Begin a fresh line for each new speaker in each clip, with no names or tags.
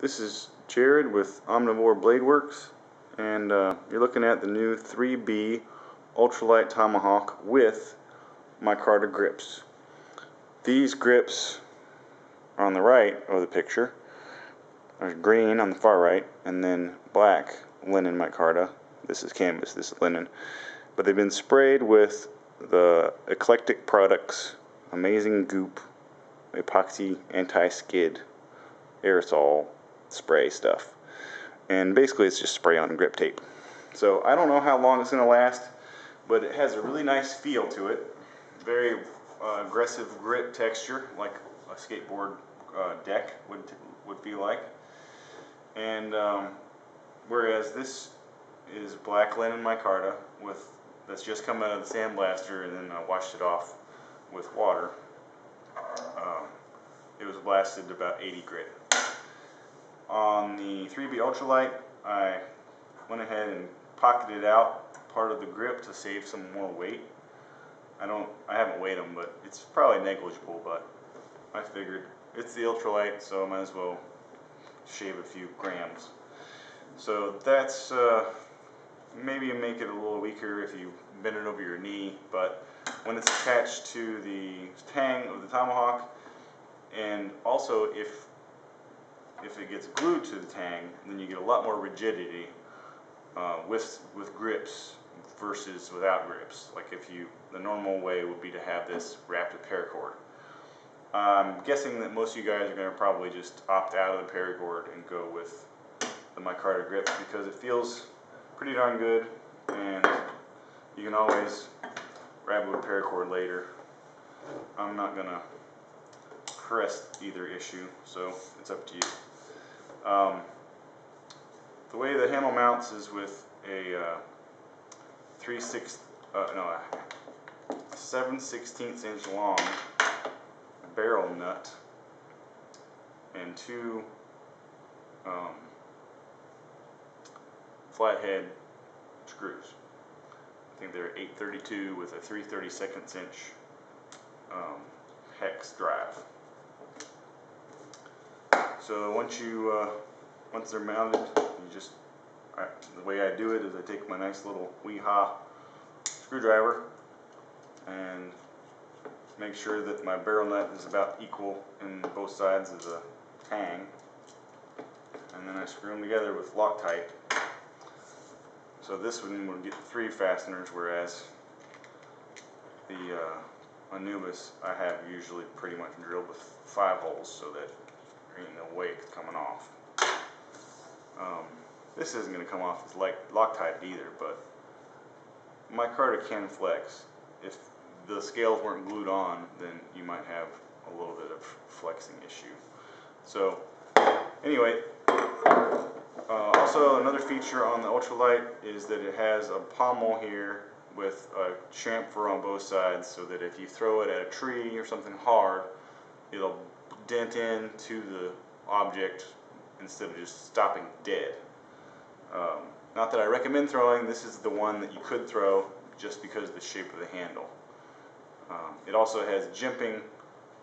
This is Jared with Omnivore Blade Works, and uh, you're looking at the new 3B Ultralight Tomahawk with micarta grips. These grips on the right of the picture are green on the far right, and then black linen micarta. This is canvas, this is linen. But they've been sprayed with the Eclectic Products Amazing Goop Epoxy Anti-Skid aerosol spray stuff. And basically it's just spray on grip tape. So I don't know how long it's going to last, but it has a really nice feel to it. Very uh, aggressive grip texture, like a skateboard uh, deck would, would feel like. And um, whereas this is black linen micarta with that's just come out of the sandblaster and then I washed it off with water. Um, it was blasted about 80 grit. On the 3B Ultralight, I went ahead and pocketed out part of the grip to save some more weight. I don't, I haven't weighed them, but it's probably negligible, but I figured it's the ultralight, so I might as well shave a few grams. So that's, uh, maybe make it a little weaker if you bend it over your knee, but when it's attached to the tang of the tomahawk, and also if if it gets glued to the tang, then you get a lot more rigidity uh, with with grips versus without grips. Like if you, the normal way would be to have this wrapped with paracord. I'm guessing that most of you guys are going to probably just opt out of the paracord and go with the micarta grip because it feels pretty darn good and you can always wrap it with paracord later. I'm not going to press either issue, so it's up to you. Um, the way the handle mounts is with a uh, 3 6 uh, no, a 7 16 inch long barrel nut and two um, flathead screws. I think they're 832 with a 332 inch um, hex drive. So once you, uh, once they're mounted, you just, I, the way I do it is I take my nice little Wiha screwdriver and make sure that my barrel nut is about equal in both sides of the tang. And then I screw them together with Loctite. So this one will get three fasteners, whereas the uh, Anubis I have usually pretty much drilled with five holes so that ain't no weight coming off. Um, this isn't going to come off as like Loctite either, but micarta can flex. If the scales weren't glued on, then you might have a little bit of flexing issue. So anyway, uh, also another feature on the ultralight is that it has a pommel here with a chamfer on both sides so that if you throw it at a tree or something hard, it'll dent into the object instead of just stopping dead. Um, not that I recommend throwing, this is the one that you could throw just because of the shape of the handle. Um, it also has jimping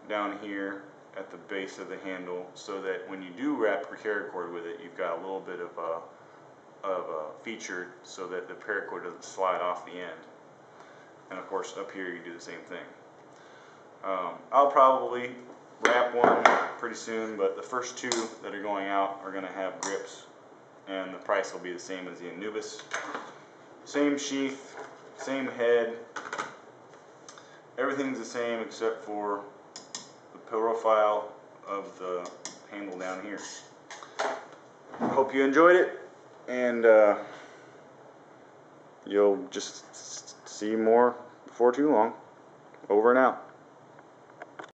down here at the base of the handle so that when you do wrap your paracord with it, you've got a little bit of a, of a feature so that the paracord doesn't slide off the end. And of course up here you do the same thing. Um, I'll probably wrap one pretty soon, but the first two that are going out are going to have grips, and the price will be the same as the Anubis. Same sheath, same head, everything's the same except for the profile of the handle down here. Hope you enjoyed it, and uh, you'll just see more before too long. Over and out.